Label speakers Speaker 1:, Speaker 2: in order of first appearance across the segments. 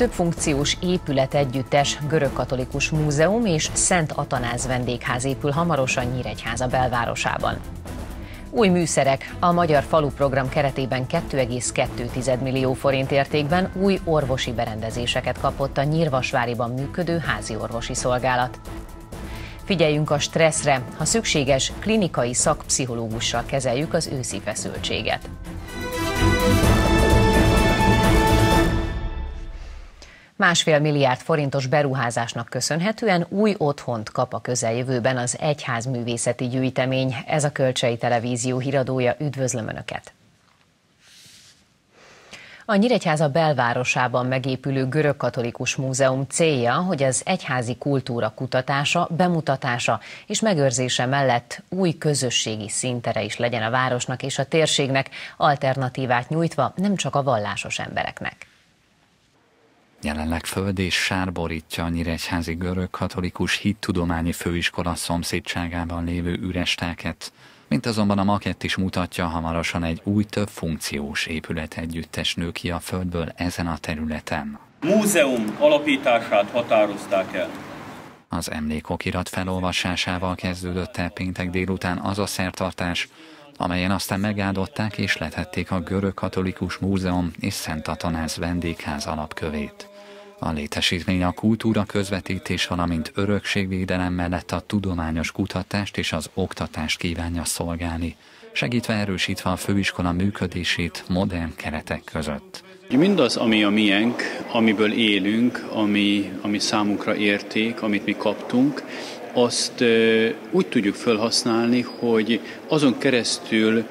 Speaker 1: több funkciós épület együttes, görögkatolikus múzeum és Szent Atanáz vendégház épül hamarosan Nyíregyháza belvárosában. Új műszerek a Magyar Falu Program keretében 2,2 millió forint értékben új orvosi berendezéseket kapott a Nyírvasváriban működő házi orvosi szolgálat. Figyeljünk a stresszre, ha szükséges, klinikai szakpszichológussal kezeljük az őszi feszültséget. Másfél milliárd forintos beruházásnak köszönhetően új otthont kap a közeljövőben az Egyházművészeti Gyűjtemény. Ez a Kölcsei Televízió híradója. Üdvözlöm Önöket! A Nyíregyháza belvárosában megépülő görögkatolikus múzeum célja, hogy az egyházi kultúra kutatása, bemutatása és megőrzése mellett új közösségi szintere is legyen a városnak és a térségnek, alternatívát nyújtva nem csak a vallásos embereknek.
Speaker 2: Jelenleg föld és sár borítja a Nyíregyházi Görög Katolikus Hittudományi Főiskola szomszédságában lévő üres táket, mint azonban a makett is mutatja, hamarosan egy új több funkciós épület együttes nő ki a földből ezen a területen.
Speaker 3: Múzeum alapítását határozták el.
Speaker 2: Az emlékokirat felolvasásával kezdődött el péntek délután az a szertartás, amelyen aztán megáldották és letették a Görög Katolikus Múzeum és Szent Atanáz vendégház alapkövét. A létesítmény a kultúra közvetítés, valamint örökségvédelem mellett a tudományos kutatást és az oktatást kívánja szolgálni, segítve erősítve a főiskola működését modern keretek között.
Speaker 3: Mindaz, ami a miénk, amiből élünk, ami, ami számunkra érték, amit mi kaptunk, azt úgy tudjuk felhasználni, hogy azon keresztül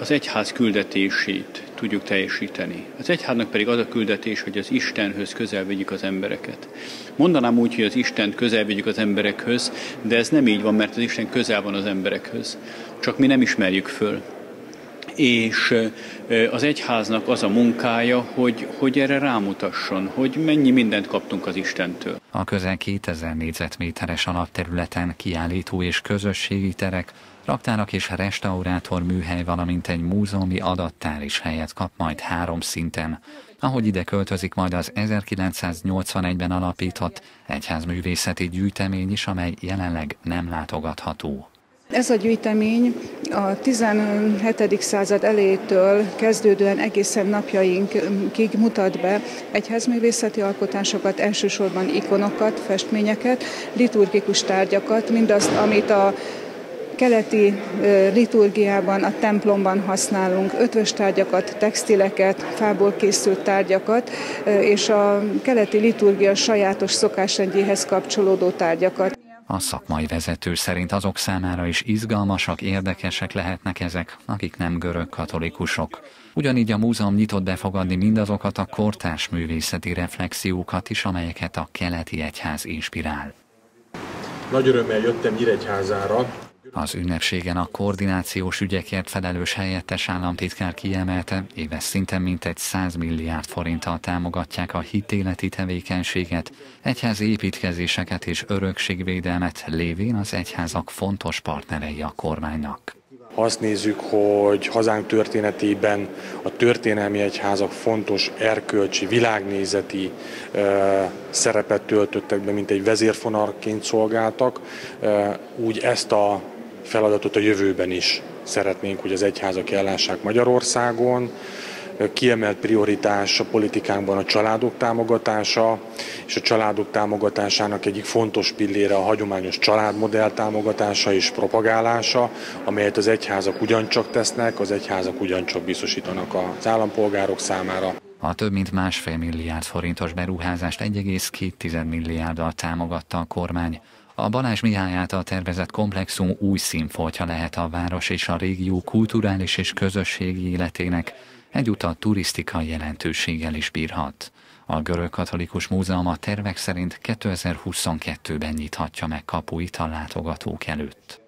Speaker 3: az egyház küldetését tudjuk teljesíteni. Az egyháznak pedig az a küldetés, hogy az Istenhöz közel vigyük az embereket. Mondanám úgy, hogy az Istent közel vigyük az emberekhöz, de ez nem így van, mert az Isten közel van az emberekhöz. Csak mi nem ismerjük föl. És az egyháznak az a munkája, hogy, hogy erre rámutasson, hogy mennyi mindent kaptunk az Istentől.
Speaker 2: A közel 2000 négyzetméteres alapterületen kiállító és közösségi terek, Raktárak és restaurátor műhely, valamint egy múzeumi adattár is helyet kap majd három szinten, ahogy ide költözik majd az 1981-ben alapított egyházművészeti gyűjtemény is, amely jelenleg nem látogatható.
Speaker 4: Ez a gyűjtemény a 17. század elejétől kezdődően egészen napjainkig mutat be egyházművészeti alkotásokat, elsősorban ikonokat, festményeket, liturgikus tárgyakat, mindazt, amit a keleti liturgiában, a templomban használunk ötvös tárgyakat, textileket, fából készült tárgyakat, és a keleti liturgia sajátos szokásrendjéhez kapcsolódó tárgyakat.
Speaker 2: A szakmai vezető szerint azok számára is izgalmasak, érdekesek lehetnek ezek, akik nem görög katolikusok. Ugyanígy a múzeum nyitott befogadni mindazokat a kortárs művészeti reflexiókat is, amelyeket a keleti egyház inspirál.
Speaker 5: Nagy örömmel jöttem Nyíregyházára,
Speaker 2: az ünnepségen a koordinációs ügyekért felelős helyettes államtitkár kiemelte, éves szinten mintegy 100 milliárd forinttal támogatják a hitéleti tevékenységet, egyház építkezéseket és örökségvédelmet lévén az egyházak fontos partnerei a kormánynak.
Speaker 5: Ha azt nézzük, hogy hazánk történetében a történelmi egyházak fontos erkölcsi, világnézeti e, szerepet töltöttek be, mint egy vezérfonarként szolgáltak, e, úgy ezt a feladatot a jövőben is szeretnénk, hogy az egyházak ellássák Magyarországon. Kiemelt prioritás a politikánkban a családok támogatása, és a családok támogatásának egyik fontos pillére a hagyományos családmodell támogatása és propagálása, amelyet az egyházak ugyancsak tesznek, az egyházak ugyancsak biztosítanak az állampolgárok számára.
Speaker 2: A több mint másfél milliárd forintos beruházást 1,2 milliárddal támogatta a kormány. A Balázs Mihály által tervezett komplexum új színfoltja lehet a város és a régió kulturális és közösségi életének, egyúttal turisztikai jelentőséggel is bírhat. A Görög Katolikus Múzeum a tervek szerint 2022-ben nyithatja meg kapuit a látogatók előtt.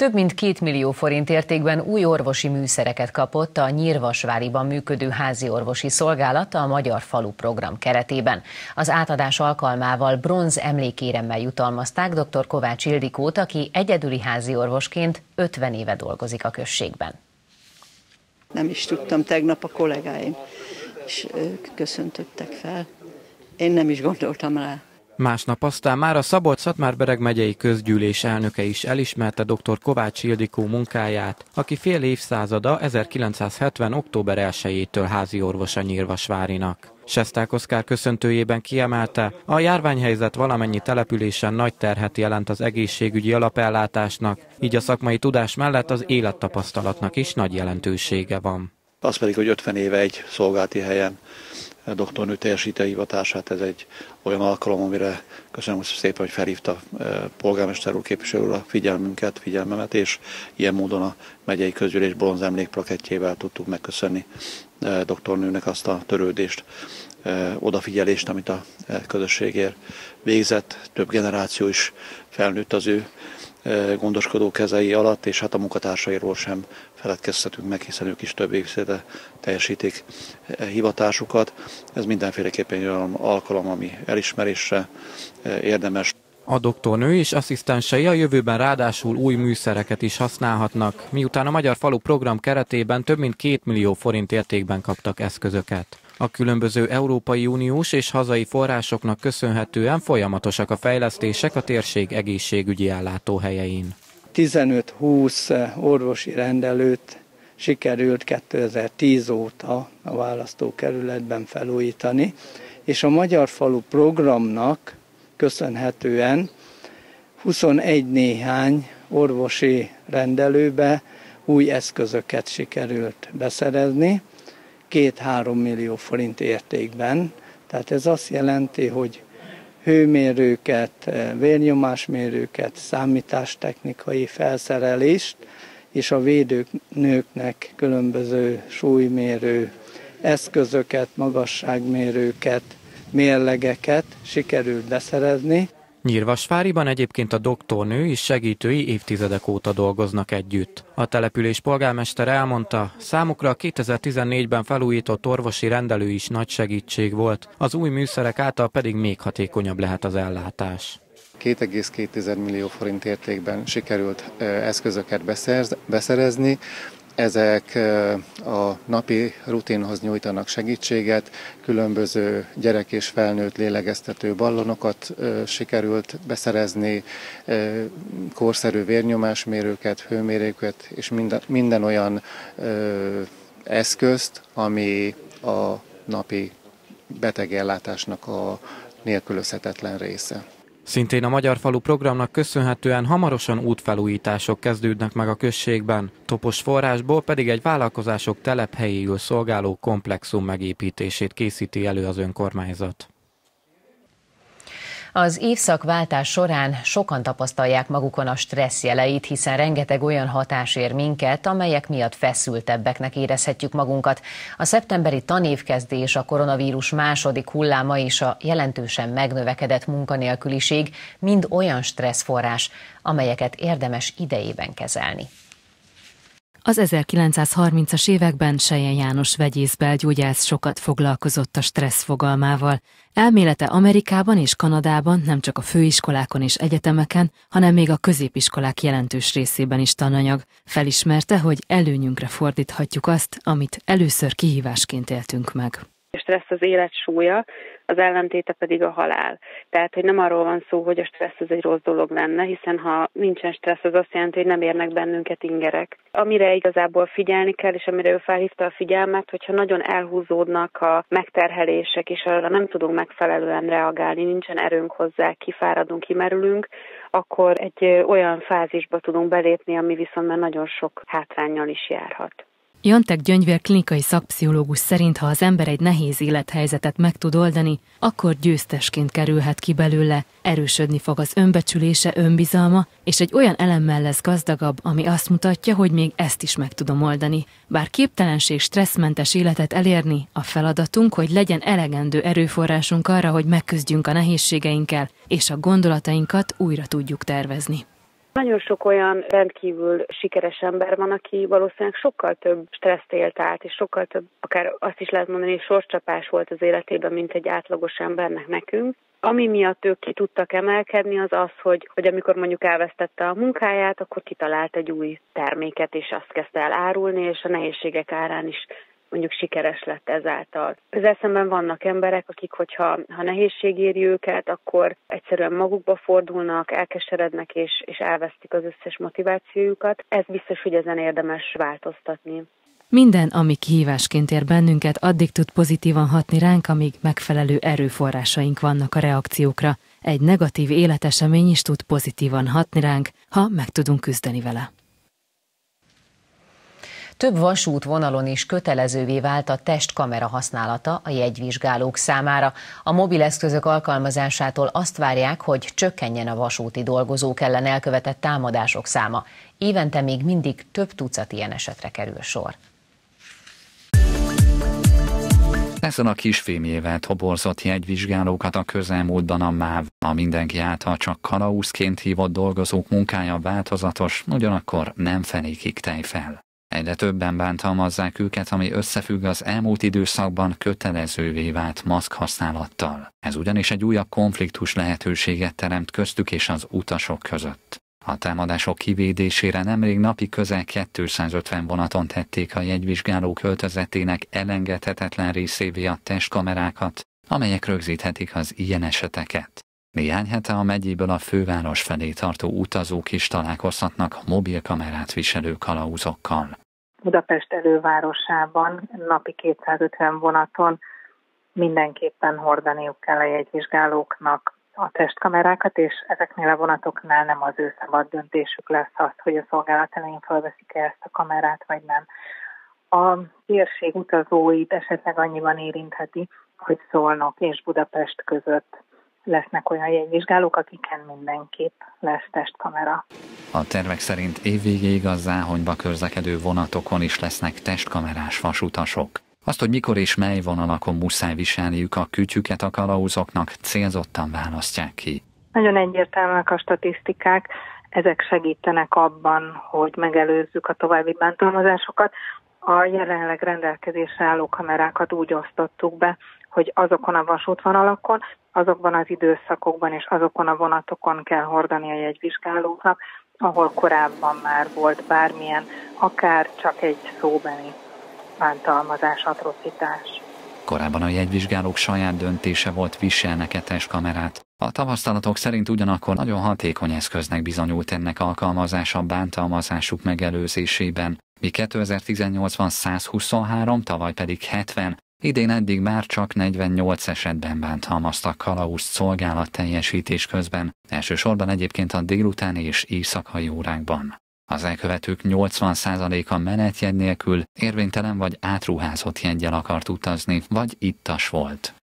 Speaker 1: Több mint két millió forint értékben új orvosi műszereket kapott a Nyírvasváriban működő házi orvosi szolgálat a Magyar Falu program keretében. Az átadás alkalmával bronz emlékéremmel jutalmazták dr. Kovács Ildikót, aki egyedüli házi orvosként 50 éve dolgozik a községben.
Speaker 6: Nem is tudtam tegnap a kollégáim és ők köszöntöttek fel. Én nem is gondoltam rá.
Speaker 7: Másnap aztán már a Szabolcs-Szatmár-Bereg megyei közgyűlés elnöke is elismerte dr. Kovács Ildikó munkáját, aki fél évszázada 1970. október 1-től házi orvosa Nyírvasvárinak. Sesták Oszkár köszöntőjében kiemelte, a járványhelyzet valamennyi településen nagy terhet jelent az egészségügyi alapellátásnak, így a szakmai tudás mellett az élettapasztalatnak is nagy jelentősége van.
Speaker 8: Az pedig, hogy 50 éve egy szolgálti helyen doktornő teljesíti a hivatását. Ez egy olyan alkalom, amire köszönöm szépen, hogy felhívta e, polgármester úr képviselő úr a figyelmünket, figyelmemet, és ilyen módon a megyei közgyűlés bronz emlékplakettjével tudtuk megköszönni e, doktornőnek azt a törődést, e, odafigyelést, amit a közösségért végzett. Több generáció is felnőtt az ő gondoskodó kezei alatt, és hát a munkatársairól sem feledkezhetünk meg, hiszen ők is több évszede teljesítik hivatásukat. Ez mindenféleképpen olyan alkalom, ami elismerésre érdemes.
Speaker 7: A doktornő és asszisztensei a jövőben ráadásul új műszereket is használhatnak, miután a Magyar Falu program keretében több mint két millió forint értékben kaptak eszközöket. A különböző Európai Uniós és hazai forrásoknak köszönhetően folyamatosak a fejlesztések a térség egészségügyi ellátóhelyein.
Speaker 9: 15-20 orvosi rendelőt sikerült 2010 óta a választókerületben felújítani, és a Magyar Falu programnak köszönhetően 21 néhány orvosi rendelőbe új eszközöket sikerült beszerezni, két-három millió forint értékben. Tehát ez azt jelenti, hogy hőmérőket, vérnyomásmérőket, számítástechnikai felszerelést, és a védőnőknek különböző súlymérő eszközöket, magasságmérőket, mérlegeket sikerült beszerezni.
Speaker 7: Nyírvasváriban egyébként a doktornő és segítői évtizedek óta dolgoznak együtt. A település polgármester elmondta, számukra a 2014-ben felújított orvosi rendelő is nagy segítség volt, az új műszerek által pedig még hatékonyabb lehet az ellátás.
Speaker 10: 2,2 millió forint értékben sikerült eszközöket beszerezni, ezek a napi rutinhoz nyújtanak segítséget, különböző gyerek és felnőtt lélegeztető ballonokat sikerült beszerezni, korszerű vérnyomásmérőket, hőmérőket és minden, olyan eszközt, ami a napi betegellátásnak a nélkülözhetetlen része.
Speaker 7: Szintén a Magyar Falu programnak köszönhetően hamarosan útfelújítások kezdődnek meg a községben, topos forrásból pedig egy vállalkozások telephelyéül szolgáló komplexum megépítését készíti elő az önkormányzat.
Speaker 1: Az évszakváltás során sokan tapasztalják magukon a stressz jeleit, hiszen rengeteg olyan hatás ér minket, amelyek miatt feszültebbeknek érezhetjük magunkat. A szeptemberi tanévkezdés, a koronavírus második hulláma és a jelentősen megnövekedett munkanélküliség mind olyan stresszforrás, amelyeket érdemes idejében kezelni.
Speaker 11: Az 1930-as években Sejen János vegyészbelgyógyász sokat foglalkozott a stressz fogalmával. Elmélete Amerikában és Kanadában nem csak a főiskolákon és egyetemeken, hanem még a középiskolák jelentős részében is tananyag. Felismerte, hogy előnyünkre fordíthatjuk azt, amit először kihívásként éltünk meg.
Speaker 12: A stressz az élet súlya, az ellentéte pedig a halál. Tehát, hogy nem arról van szó, hogy a stressz az egy rossz dolog lenne, hiszen ha nincsen stressz, az azt jelenti, hogy nem érnek bennünket ingerek. Amire igazából figyelni kell, és amire ő felhívta a figyelmet, hogyha nagyon elhúzódnak a megterhelések, és arra nem tudunk megfelelően reagálni, nincsen erőnk hozzá, kifáradunk, kimerülünk, akkor egy olyan fázisba tudunk belépni, ami viszont már nagyon sok hátrányjal is járhat.
Speaker 11: Jantek Gyöngyvér klinikai szakpszichológus szerint, ha az ember egy nehéz élethelyzetet meg tud oldani, akkor győztesként kerülhet ki belőle, erősödni fog az önbecsülése, önbizalma, és egy olyan elemmel lesz gazdagabb, ami azt mutatja, hogy még ezt is meg tudom oldani. Bár képtelenség stresszmentes életet elérni, a feladatunk, hogy legyen elegendő erőforrásunk arra, hogy megküzdjünk a nehézségeinkkel, és a gondolatainkat újra tudjuk tervezni.
Speaker 12: Nagyon sok olyan rendkívül sikeres ember van, aki valószínűleg sokkal több stresszt élt át, és sokkal több, akár azt is lehet mondani, hogy sorscsapás volt az életében, mint egy átlagos embernek nekünk. Ami miatt ők ki tudtak emelkedni, az az, hogy, hogy amikor mondjuk elvesztette a munkáját, akkor kitalált egy új terméket, és azt kezdte el árulni, és a nehézségek árán is mondjuk sikeres lett ezáltal. Ezzel szemben vannak emberek, akik, hogyha ha nehézség éri őket, akkor egyszerűen magukba fordulnak, elkeserednek és, és elvesztik az összes motivációjukat. Ez biztos, hogy ezen érdemes változtatni.
Speaker 11: Minden, ami kihívásként ér bennünket, addig tud pozitívan hatni ránk, amíg megfelelő erőforrásaink vannak a reakciókra. Egy negatív életesemény is tud pozitívan hatni ránk, ha meg tudunk küzdeni vele.
Speaker 1: Több vasútvonalon is kötelezővé vált a testkamera használata a jegyvizsgálók számára. A mobileszközök alkalmazásától azt várják, hogy csökkenjen a vasúti dolgozók ellen elkövetett támadások száma. Évente még mindig több tucat ilyen esetre kerül sor.
Speaker 2: Ezen a kisfilmjével toborzott jegyvizsgálókat a közelmúltban a MÁV. A mindenki által csak kalauzként hívott dolgozók munkája változatos, ugyanakkor nem fenékig tej fel. Egyre többen bántalmazzák őket, ami összefügg az elmúlt időszakban kötelezővé vált maszk használattal. Ez ugyanis egy újabb konfliktus lehetőséget teremt köztük és az utasok között. A támadások kivédésére nemrég napi közel 250 vonaton tették a jegyvizsgáló költözetének elengedhetetlen részévé a testkamerákat, amelyek rögzíthetik az ilyen eseteket. Néhány hete a megyéből a főváros felé tartó utazók is találkozhatnak mobilkamerát viselő kalauzokkal.
Speaker 13: Budapest elővárosában napi 250 vonaton mindenképpen hordaniuk kell a jegyvizsgálóknak a testkamerákat, és ezeknél a vonatoknál nem az ő szabad döntésük lesz az, hogy a szolgálat elején felveszik-e ezt a kamerát, vagy nem. A térség utazóit esetleg annyiban érintheti, hogy Szolnok és Budapest között lesznek olyan jegyvizsgálók, akiken mindenképp lesz testkamera.
Speaker 2: A tervek szerint évvégéig a záhonyba közlekedő vonatokon is lesznek testkamerás vasutasok. Azt, hogy mikor és mely vonalakon muszáj viselniük a kütyüket a kalauzoknak, célzottan választják ki.
Speaker 13: Nagyon egyértelműek a statisztikák, ezek segítenek abban, hogy megelőzzük a további bántalmazásokat. A jelenleg rendelkezésre álló kamerákat úgy osztottuk be, hogy azokon a vasútvonalakon, azokban az időszakokban és azokon a vonatokon kell hordani a jegyvizsgálóknak, ahol korábban már volt bármilyen, akár csak egy szóbeni bántalmazás, atrocitás.
Speaker 2: Korábban a jegyvizsgálók saját döntése volt viselnek etes kamerát. A tapasztalatok szerint ugyanakkor nagyon hatékony eszköznek bizonyult ennek alkalmazása bántalmazásuk megelőzésében, mi 2018-ban 123, tavaly pedig 70, Idén eddig már csak 48 esetben bántalmaztak kalauzt szolgálat teljesítés közben, elsősorban egyébként a délutáni és éjszakai órákban. Az elkövetők 80%-a menetjegy nélkül érvénytelen vagy átruházott jeggyel akart utazni, vagy ittas volt.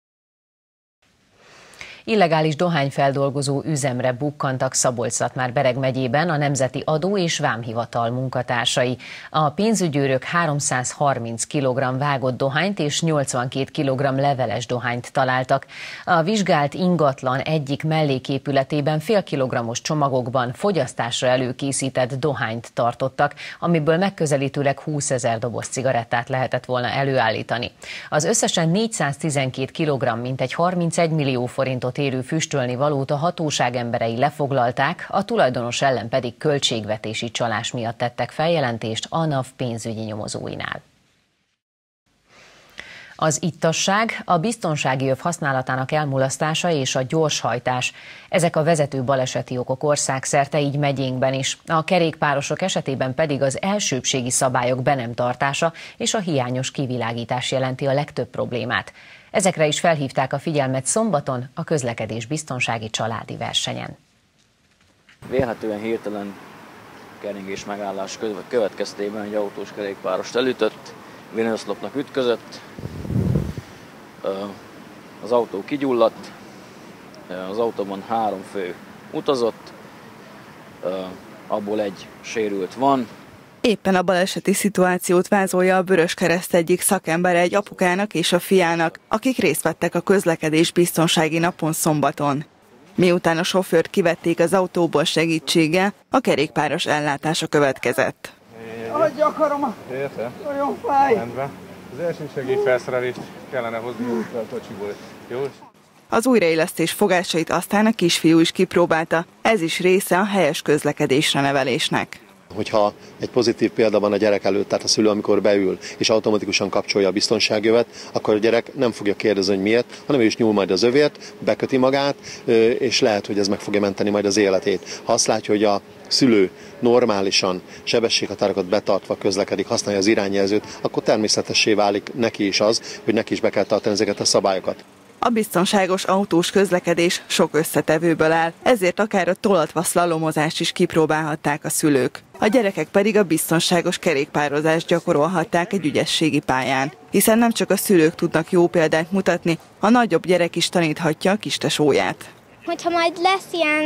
Speaker 1: Illegális dohányfeldolgozó üzemre bukkantak szabolcs már Bereg megyében a Nemzeti Adó és Vámhivatal munkatársai. A pénzügyőrök 330 kg vágott dohányt és 82 kg leveles dohányt találtak. A vizsgált ingatlan egyik melléképületében fél kilogrammos csomagokban fogyasztásra előkészített dohányt tartottak, amiből megközelítőleg 20 ezer doboz cigarettát lehetett volna előállítani. Az összesen 412 kg, mint egy 31 millió forintot milliót érő füstölni valót a hatóság emberei lefoglalták, a tulajdonos ellen pedig költségvetési csalás miatt tettek feljelentést a NAV pénzügyi nyomozóinál. Az ittasság, a biztonsági öv használatának elmulasztása és a gyorshajtás. Ezek a vezető baleseti okok országszerte, így megyénkben is. A kerékpárosok esetében pedig az elsőbségi szabályok be nem tartása és a hiányos kivilágítás jelenti a legtöbb problémát. Ezekre is felhívták a figyelmet szombaton a közlekedés biztonsági családi versenyen.
Speaker 14: Vélhetően hirtelen keringés megállás következtében egy autós kerékpárost elütött, villanyoszlopnak ütközött, az autó kigyulladt, az autóban három fő utazott, abból egy sérült van,
Speaker 15: Éppen a baleseti szituációt vázolja a Vörös Kereszt egyik szakembere egy apukának és a fiának, akik részt vettek a közlekedés biztonsági napon szombaton. Miután a sofőrt kivették az autóból segítsége, a kerékpáros ellátása következett.
Speaker 16: Adj akarom a... Érte? Nagyon fáj. Rendben. Az első segít felszerelést kellene hozni a kocsiból. Jó?
Speaker 15: Az újraélesztés fogásait aztán a kisfiú is kipróbálta. Ez is része a helyes közlekedésre nevelésnek
Speaker 17: hogyha egy pozitív példa van a gyerek előtt, tehát a szülő, amikor beül, és automatikusan kapcsolja a biztonságjövet, akkor a gyerek nem fogja kérdezni, hogy miért, hanem ő is nyúl majd az övért, beköti magát, és lehet, hogy ez meg fogja menteni majd az életét. Ha azt látja, hogy a szülő normálisan, sebességhatárokat betartva közlekedik, használja az irányjelzőt, akkor természetessé válik neki is az, hogy neki is be kell tartani ezeket a szabályokat.
Speaker 15: A biztonságos autós közlekedés sok összetevőből áll, ezért akár a tolatva szlalomozást is kipróbálhatták a szülők. A gyerekek pedig a biztonságos kerékpározást gyakorolhatták egy ügyességi pályán, hiszen nem csak a szülők tudnak jó példát mutatni, a nagyobb gyerek is taníthatja a kistesóját.
Speaker 18: Hogyha majd lesz ilyen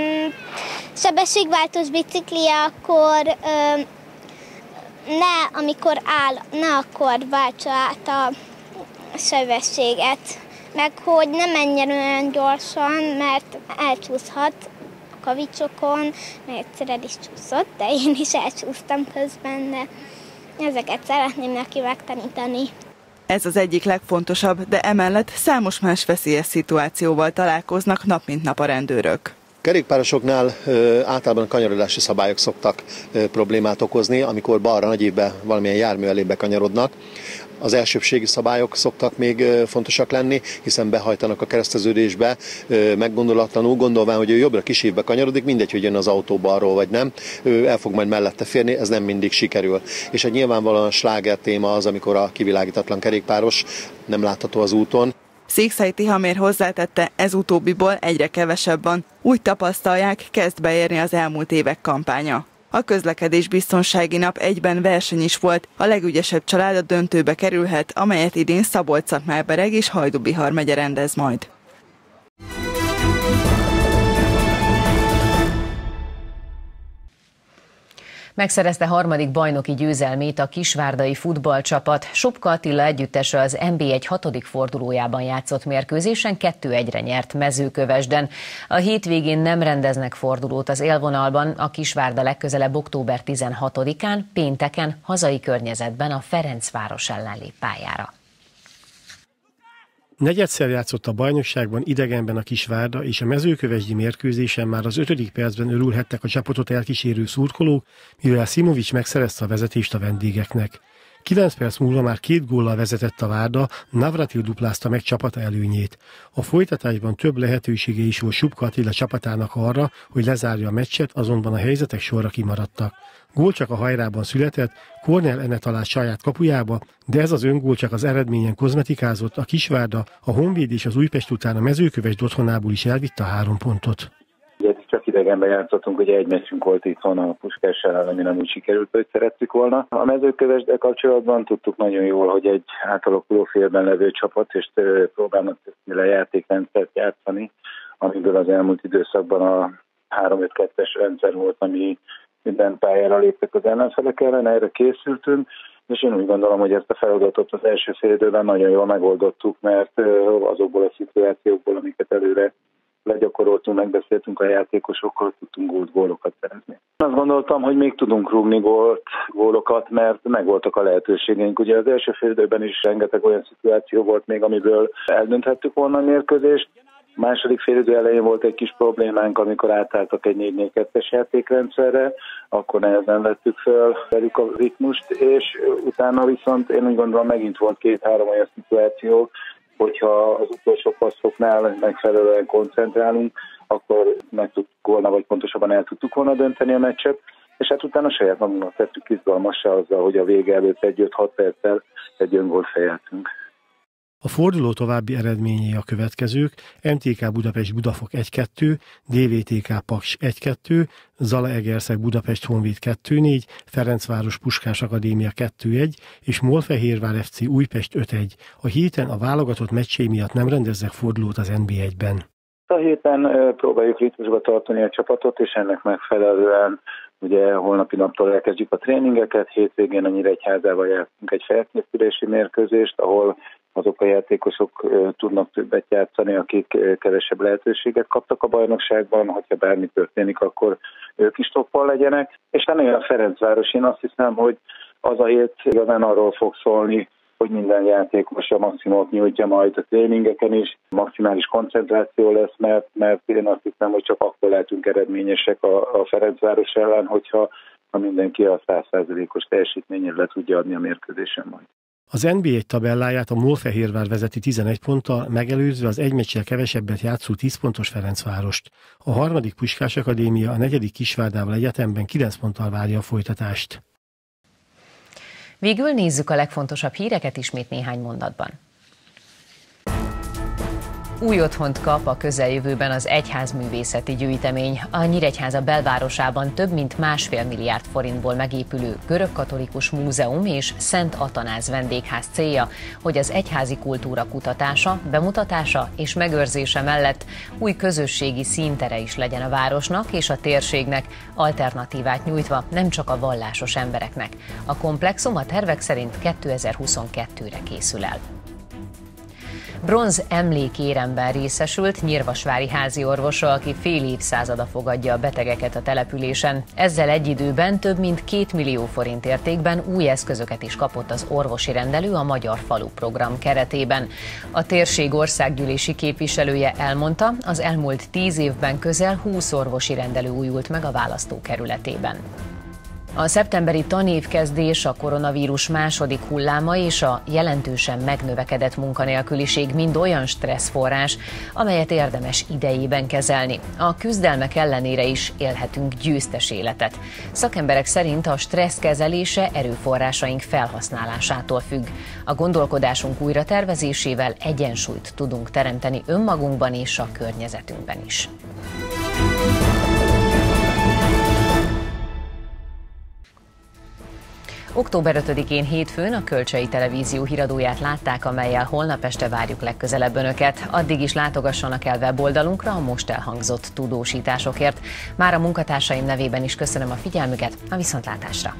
Speaker 18: sebességváltós biciklije, akkor ö, ne, amikor áll, ne akkor váltsa át a sebességet. Meg hogy ne menjen olyan gyorsan, mert elcsúszhat kavicsokon, mert egyszer el is csúszott, de én is elcsúsztam közben, de ezeket szeretném neki megtanítani.
Speaker 15: Ez az egyik legfontosabb, de emellett számos más veszélyes szituációval találkoznak nap mint nap a rendőrök.
Speaker 17: Kerékpárosoknál ö, általában kanyarodási szabályok szoktak ö, problémát okozni, amikor balra nagy évben valamilyen jármű elébe kanyarodnak. Az elsőbségi szabályok szoktak még fontosak lenni, hiszen behajtanak a kereszteződésbe meggondolatlanul, gondolván, hogy ő jobbra évbe kanyarodik, mindegy, hogy jön az autó balról vagy nem, ő el fog majd mellette férni, ez nem mindig sikerül. És egy nyilvánvalóan sláger téma az, amikor a kivilágítatlan kerékpáros nem látható az úton.
Speaker 15: Székszai Tihamér hozzátette, ez utóbbiból egyre kevesebb van. Úgy tapasztalják, kezd beérni az elmúlt évek kampánya. A közlekedés biztonsági nap egyben verseny is volt, a legügyesebb család a döntőbe kerülhet, amelyet idén Szabolcs-Szatmárbereg és Hajdubihar megye rendez majd.
Speaker 1: Megszerezte harmadik bajnoki győzelmét a kisvárdai futballcsapat. Sopka Attila együttese az NB1 hatodik fordulójában játszott mérkőzésen 2-1-re nyert mezőkövesden. A hétvégén nem rendeznek fordulót az élvonalban, a Kisvárda legközelebb október 16-án, pénteken hazai környezetben a Ferencváros ellen lép pályára.
Speaker 19: Negyedszer játszott a bajnokságban idegenben a Kisvárda, és a mezőkövesdi mérkőzésen már az ötödik percben örülhettek a csapatot elkísérő szurkolók, mivel Simovics megszerezte a vezetést a vendégeknek. 9 perc múlva már két góllal vezetett a Várda, Navratil duplázta meg csapata előnyét. A folytatásban több lehetősége is volt Subka Attila csapatának arra, hogy lezárja a meccset, azonban a helyzetek sorra kimaradtak. Gól csak a hajrában született, Cornell enne talált saját kapujába, de ez az öngól csak az eredményen kozmetikázott, a Kisvárda, a Honvéd és az Újpest után a mezőköves otthonából is elvitte a három pontot.
Speaker 20: Ugye csak idegenben játszottunk, ugye egy meccsünk volt itthon a Puskás ami nem úgy sikerült, hogy szerettük volna. A mezőkövesdel kapcsolatban tudtuk nagyon jól, hogy egy átalakuló félben levő csapat, és próbálnak le játékrendszert játszani, amiből az elmúlt időszakban a 3-5-2-es rendszer volt, ami minden pályára léptek az ellenfelek ellen, erre készültünk, és én úgy gondolom, hogy ezt a feladatot az első fél időben nagyon jól megoldottuk, mert azokból a szituációkból, amiket előre legyakoroltunk, megbeszéltünk a játékosokkal, tudtunk gólt, gólokat szerezni. Azt gondoltam, hogy még tudunk rúgni gólt, gólokat, mert megvoltak a lehetőségeink. Ugye az első fél időben is rengeteg olyan szituáció volt még, amiből eldönthettük volna a mérkőzést, második félidő elején volt egy kis problémánk, amikor átálltak egy 4 4 es játékrendszerre, akkor nehezen vettük fel velük a ritmust, és utána viszont én úgy gondolom megint volt két-három olyan szituáció, hogyha az utolsó passzoknál megfelelően koncentrálunk, akkor meg tudtuk volna, vagy pontosabban el tudtuk volna dönteni a meccset, és hát utána saját magunknak tettük izgalmassá azzal, hogy a vége előtt egy 5-6 perccel egy öngól fejeltünk.
Speaker 19: A forduló további eredményei a következők, MTK Budapest Budafok 1-2, DVTK Paks 1-2, Zala Egerszeg Budapest Honvéd 2-4, Ferencváros Puskás Akadémia 2-1 és Molfehérvár FC Újpest 5-1. A héten a válogatott meccsé miatt nem rendeznek fordulót az NB1-ben.
Speaker 20: A héten próbáljuk ritmusba tartani a csapatot, és ennek megfelelően Ugye holnapi naptól elkezdjük a tréningeket, hétvégén a Nyíregyházával játszunk egy felkészülési mérkőzést, ahol azok a játékosok tudnak többet játszani, akik kevesebb lehetőséget kaptak a bajnokságban, hogyha bármi történik, akkor ők is toppal legyenek. És ennél a Ferencváros, én azt hiszem, hogy az a hét igazán arról fog szólni, hogy minden játékos a maximumot nyújtja majd a tréningeken is, maximális koncentráció lesz, mert, mert én azt hiszem, hogy csak akkor lehetünk eredményesek a, a Ferencváros ellen, hogyha ha mindenki a 100%-os teljesítményére le tudja adni a mérkőzésen majd.
Speaker 19: Az NBA tabelláját a Molfehérvár vezeti 11 ponttal, megelőzve az egy meccsel kevesebbet játszó 10 pontos Ferencvárost. A harmadik Puskás Akadémia a negyedik Kisvárdával egyetemben 9 ponttal várja a folytatást.
Speaker 1: Végül nézzük a legfontosabb híreket ismét néhány mondatban. Új otthont kap a közeljövőben az Egyházművészeti Gyűjtemény. A Nyíregyháza belvárosában több mint másfél milliárd forintból megépülő görögkatolikus múzeum és Szent Atanáz vendégház célja, hogy az egyházi kultúra kutatása, bemutatása és megőrzése mellett új közösségi színtere is legyen a városnak és a térségnek, alternatívát nyújtva nem csak a vallásos embereknek. A komplexum a tervek szerint 2022-re készül el. Bronz emlékéremben részesült Nyírvasvári házi orvosa, aki fél évszázada fogadja a betegeket a településen. Ezzel egy időben több mint két millió forint értékben új eszközöket is kapott az orvosi rendelő a Magyar Falu program keretében. A térség országgyűlési képviselője elmondta, az elmúlt tíz évben közel 20 orvosi rendelő újult meg a választókerületében. A szeptemberi tanévkezdés, a koronavírus második hulláma és a jelentősen megnövekedett munkanélküliség mind olyan stresszforrás, amelyet érdemes idejében kezelni. A küzdelmek ellenére is élhetünk győztes életet. Szakemberek szerint a stressz kezelése erőforrásaink felhasználásától függ. A gondolkodásunk újra tervezésével egyensúlyt tudunk teremteni önmagunkban és a környezetünkben is. Október 5-én hétfőn a Kölcsei Televízió híradóját látták, amelyel holnap este várjuk legközelebb Önöket. Addig is látogassanak el weboldalunkra a most elhangzott tudósításokért. Már a munkatársaim nevében is köszönöm a figyelmüket, a viszontlátásra!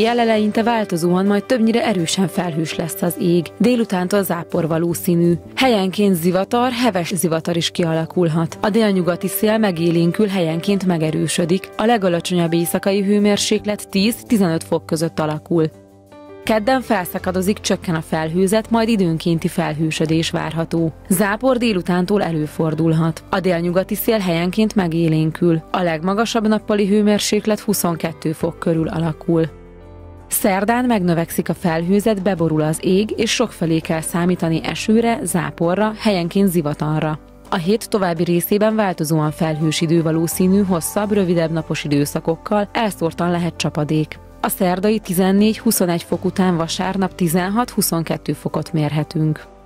Speaker 21: Éjjel eleinte változóan, majd többnyire erősen felhős lesz az ég. Délutántól zápor valószínű. Helyenként zivatar, heves zivatar is kialakulhat. A délnyugati szél megélénkül, helyenként megerősödik. A legalacsonyabb éjszakai hőmérséklet 10-15 fok között alakul. Kedden felszakadozik, csökken a felhőzet, majd időnkénti felhősödés várható. Zápor délutántól előfordulhat. A délnyugati szél helyenként megélénkül. A legmagasabb nappali hőmérséklet 22 fok körül alakul. Szerdán megnövekszik a felhőzet, beborul az ég, és sokfelé kell számítani esőre, záporra, helyenként zivatanra. A hét további részében változóan felhős idő valószínű, hosszabb, rövidebb napos időszakokkal, elszórtan lehet csapadék. A szerdai 14-21 fok után vasárnap 16-22 fokot mérhetünk.